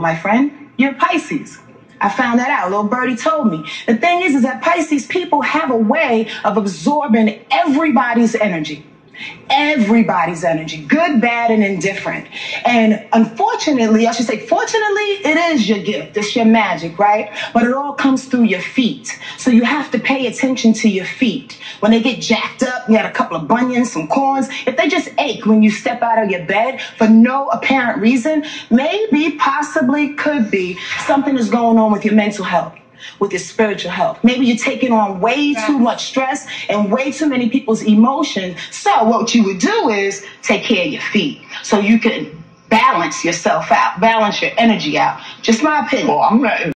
my friend, you're Pisces. I found that out. Little birdie told me. The thing is, is that Pisces people have a way of absorbing everybody's energy everybody's energy, good, bad, and indifferent. And unfortunately, I should say, fortunately, it is your gift. It's your magic, right? But it all comes through your feet. So you have to pay attention to your feet. When they get jacked up, you had a couple of bunions, some corns, if they just ache when you step out of your bed for no apparent reason, maybe, possibly, could be something is going on with your mental health with your spiritual health. Maybe you're taking on way too much stress and way too many people's emotions. So what you would do is take care of your feet so you can balance yourself out, balance your energy out. Just my opinion. Well, I'm not.